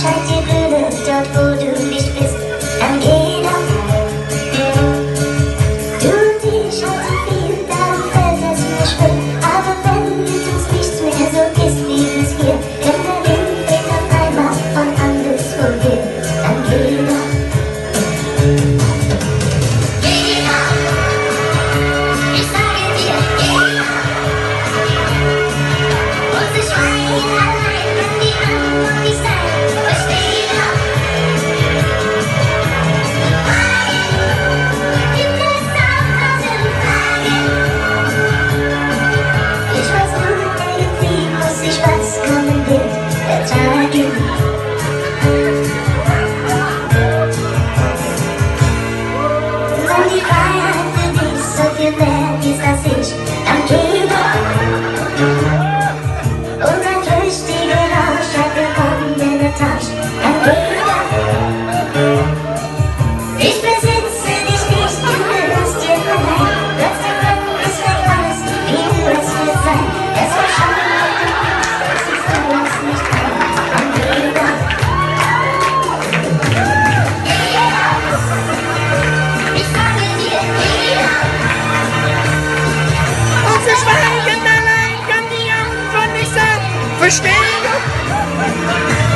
scheint die Hölle dort, wo du nicht bist, an jeder Tag. Du und ich halt zu viel, darum es mir. Aber wenn mit uns mehr so ist, wie es hier, denn der auf einmal von anderswoher, an jeder understand?